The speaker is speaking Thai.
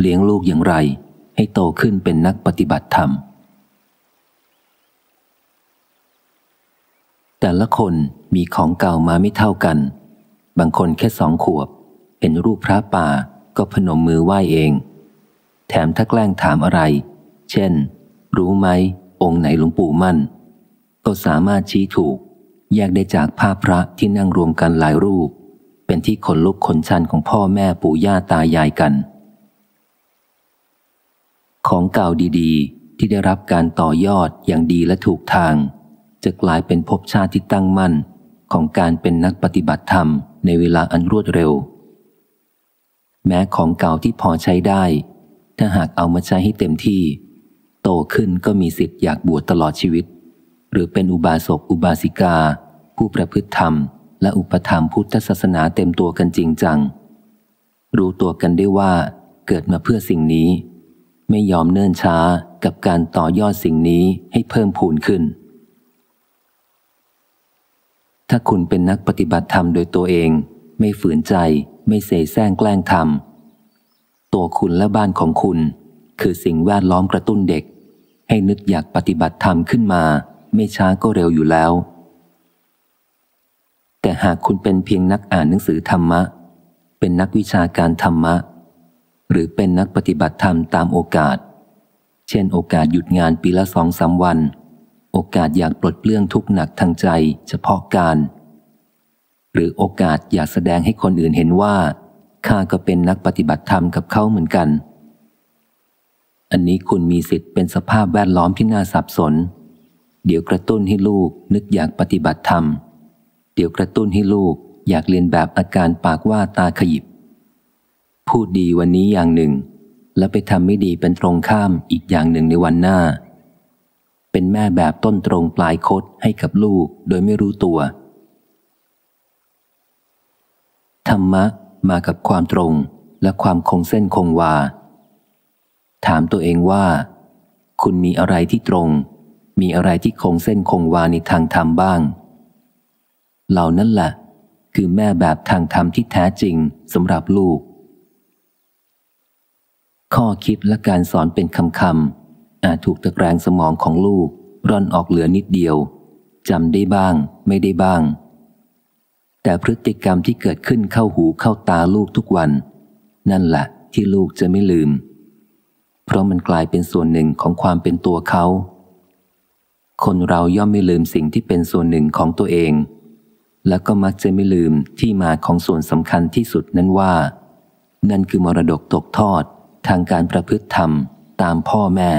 เลี้ยงลูกอย่างไร ให้โตขึ้นเป็นนักปฏิบัติธรรม แต่ละคนมีของเก่ามาไม่เท่ากัน บางคนแค่สองขวบ เห็นรูปพระป่าก็พนมมือไหว้เอง แถมถ้าแกล้งถามอะไร เช่น รู้ไหม องค์ไหนหลวงปู่มั่น ก็สามารถชี้ถูก แยกได้จากภาพพระที่นั่งรวมกันหลายรูป เป็นที่ขนลุกขนชันของพ่อแม่ปู่ย่าตายายกัน ของเก่าดีๆ ที่ได้รับการต่อยอดอย่างดีและถูกทาง จะกลายเป็นภพชาติที่ตั้งมั่นของการเป็นนักปฏิบัติธรรมในเวลาอันรวดเร็ว แม้ของเก่าที่พอใช้ได้ ถ้าหากเอามาใช้ให้เต็มที่ โตขึ้นก็มีสิทธิ์อยากบวชตลอดชีวิต หรือเป็นอุบาสกอุบาสิกา ผู้ประพฤติธรรม และอุปธรรมพุทธศาสนาเต็มตัวกันจริงจัง รู้ตัวกันได้ว่าเกิดมาเพื่อสิ่งนี้ ไม่ยอมเนิ่นช้ากับการต่อยอดสิ่งนี้ให้เพิ่มพูนขึ้น ถ้าคุณเป็นนักปฏิบัติธรรมโดยตัวเอง ไม่ฝืนใจ ไม่เสแสร้งแกล้งทำตัวคุณและบ้านของคุณ คือสิ่งแวดล้อมกระตุ้นเด็ก ให้นึกอยากปฏิบัติธรรมขึ้นมา ไม่ช้าก็เร็วอยู่แล้ว แต่หากคุณเป็นเพียงนักอ่านหนังสือธรรมะ เป็นนักวิชาการธรรมะ หรือเป็นนักปฏิบัติธรรมตามโอกาส เช่นโอกาสหยุดงานปีละสองสาวัน โอกาสอยากปลดเปลื้องทุกข์หนักทางใจ เฉพาะการ หรือโอกาสอยากแสดงให้คนอื่นเห็นว่าข้าก็เป็นนักปฏิบัติธรรมกับเขาเหมือนกัน อันนี้คุณมีสิทธิ์เป็นสภาพแวดล้อมที่น่าสับสน เดี๋ยวกระตุ้นให้ลูกนึกอยากปฏิบัติธรรม เดี๋ยวกระตุ้นให้ลูกอยากเรียนแบบอาการปากว่าตาขยิบ พูดดีวันนี้อย่างหนึ่ง แล้วไปทำไม่ดีเป็นตรงข้ามอีกอย่างหนึ่งในวันหน้า เป็นแม่แบบต้นตรงปลายคดให้กับลูกโดยไม่รู้ตัว ธรรมะมากับความตรงและความคงเส้นคงวา ถามตัวเองว่า คุณมีอะไรที่ตรง มีอะไรที่คงเส้นคงวาในทางธรรมบ้าง เหล่านั้นแหละคือแม่แบบทางธรรมที่แท้จริงสำหรับลูก ข้อคิดและการสอนเป็นคำคำอาจถูกตะแกรงสมองของลูกร่อนออกเหลือนิดเดียวจำได้บ้าง ไม่ได้บ้าง แต่พฤติกรรมที่เกิดขึ้นเข้าหูเข้าตาลูกทุกวัน นั่นแหละที่ลูกจะไม่ลืม เพราะมันกลายเป็นส่วนหนึ่งของความเป็นตัวเขา คนเราย่อมไม่ลืมสิ่งที่เป็นส่วนหนึ่งของตัวเอง และก็มักจะไม่ลืมที่มาของส่วนสำคัญที่สุดนั้นว่า นั่นคือมรดกตกทอด ทางการประพฤติธรรมตามพ่อแม่